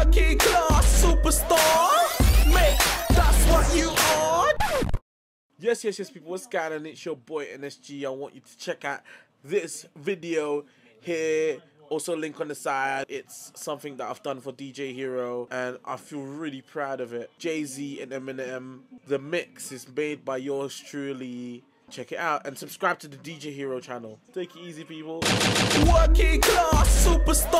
Working class superstar. Mate, that's what you are. Yes, yes, yes, people. What's going on? It's your boy NSG. I want you to check out this video here. Also, link on the side. It's something that I've done for DJ Hero, and I feel really proud of it. Jay Z and Eminem. The mix is made by yours truly. Check it out and subscribe to the DJ Hero channel. Take it easy, people. Working class superstar.